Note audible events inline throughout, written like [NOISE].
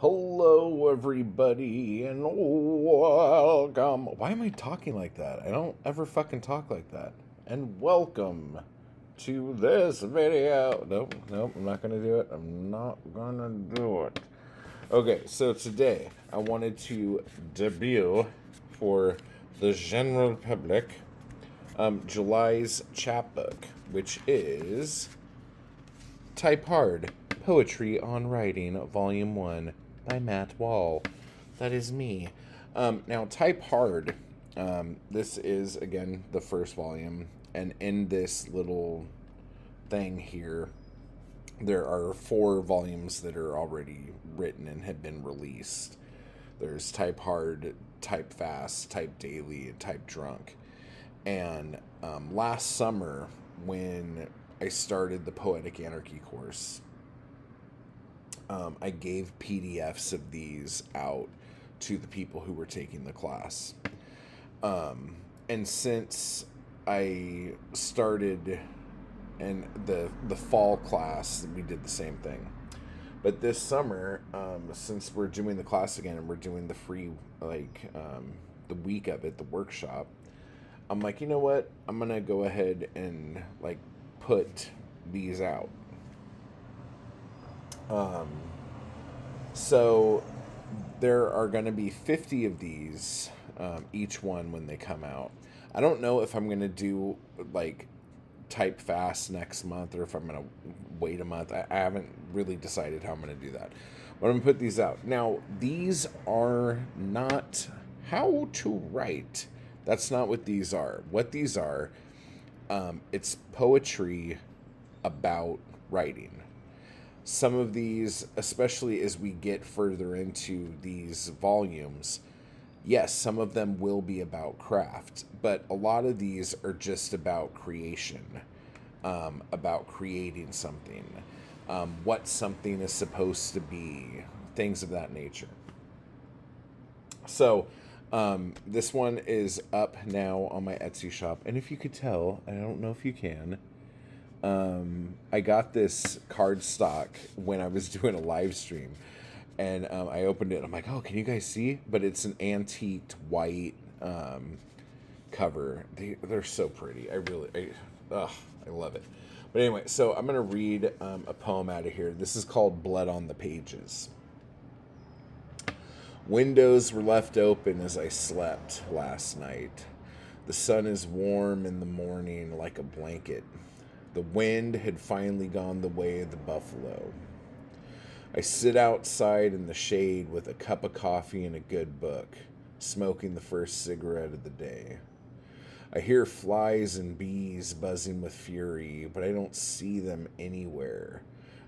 Hello, everybody, and welcome. Why am I talking like that? I don't ever fucking talk like that. And welcome to this video. Nope, nope, I'm not gonna do it. I'm not gonna do it. Okay, so today I wanted to debut for the general public um, July's chapbook, which is Type Hard Poetry on Writing, Volume 1 by Matt Wall. That is me. Um, now, Type Hard. Um, this is, again, the first volume. And in this little thing here, there are four volumes that are already written and have been released. There's Type Hard, Type Fast, Type Daily, and Type Drunk. And um, last summer, when I started the Poetic Anarchy course, um, I gave PDFs of these out to the people who were taking the class. Um, and since I started in the the fall class, we did the same thing. But this summer, um, since we're doing the class again and we're doing the free like um, the week of it, the workshop, I'm like, you know what? I'm gonna go ahead and like put these out um, so there are going to be 50 of these, um, each one when they come out. I don't know if I'm going to do like type fast next month or if I'm going to wait a month. I, I haven't really decided how I'm going to do that. But I'm going to put these out. Now, these are not how to write. That's not what these are. What these are, um, it's poetry about writing some of these, especially as we get further into these volumes, yes, some of them will be about craft, but a lot of these are just about creation, um, about creating something, um, what something is supposed to be, things of that nature. So, um, this one is up now on my Etsy shop, and if you could tell, I don't know if you can um, I got this card stock when I was [LAUGHS] doing a live stream, and um, I opened it. I'm like, oh, can you guys see? But it's an antique white um, cover. They they're so pretty. I really, I, ugh, I love it. But anyway, so I'm gonna read um, a poem out of here. This is called "Blood on the Pages." Windows were left open as I slept last night. The sun is warm in the morning like a blanket. The wind had finally gone the way of the buffalo. I sit outside in the shade with a cup of coffee and a good book, smoking the first cigarette of the day. I hear flies and bees buzzing with fury, but I don't see them anywhere.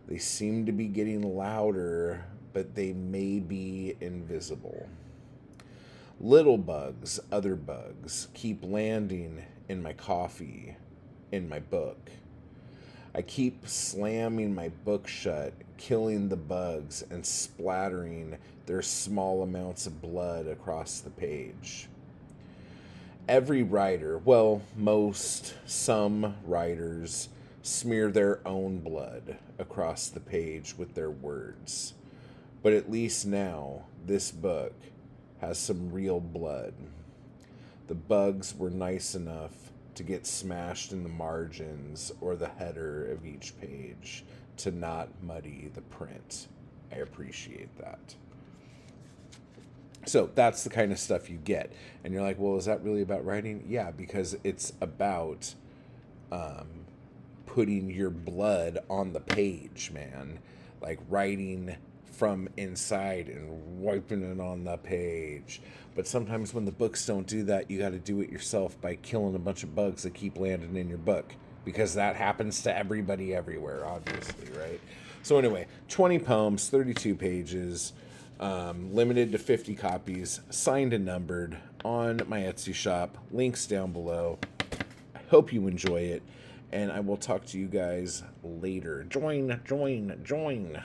They seem to be getting louder, but they may be invisible. Little bugs, other bugs, keep landing in my coffee, in my book. I keep slamming my book shut, killing the bugs, and splattering their small amounts of blood across the page. Every writer, well, most, some writers, smear their own blood across the page with their words. But at least now, this book has some real blood. The bugs were nice enough to get smashed in the margins or the header of each page to not muddy the print. I appreciate that. So that's the kind of stuff you get. And you're like, well, is that really about writing? Yeah, because it's about um, putting your blood on the page, man. Like writing from inside and wiping it on the page. But sometimes when the books don't do that, you got to do it yourself by killing a bunch of bugs that keep landing in your book because that happens to everybody everywhere, obviously, right? So, anyway, 20 poems, 32 pages, um, limited to 50 copies, signed and numbered on my Etsy shop. Links down below. I hope you enjoy it, and I will talk to you guys later. Join, join, join.